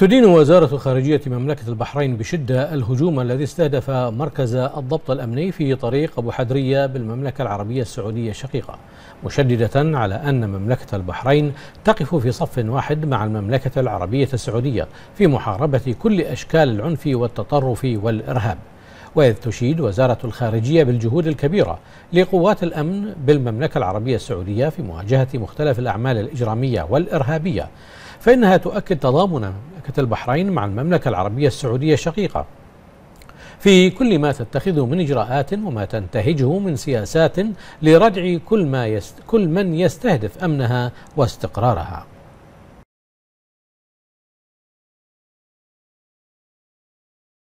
تدين وزارة خارجية مملكة البحرين بشدة الهجوم الذي استهدف مركز الضبط الأمني في طريق أبو حدرية بالمملكة العربية السعودية الشقيقة مشددة على أن مملكة البحرين تقف في صف واحد مع المملكة العربية السعودية في محاربة كل أشكال العنف والتطرف والإرهاب. وإذ تشيد وزارة الخارجية بالجهود الكبيرة لقوات الأمن بالمملكة العربية السعودية في مواجهة مختلف الأعمال الإجرامية والإرهابية فإنها تؤكد تضامن البحرين مع المملكة العربية السعودية الشقيقة في كل ما تتخذه من إجراءات وما تنتهجه من سياسات لردع كل, ما يست كل من يستهدف أمنها واستقرارها.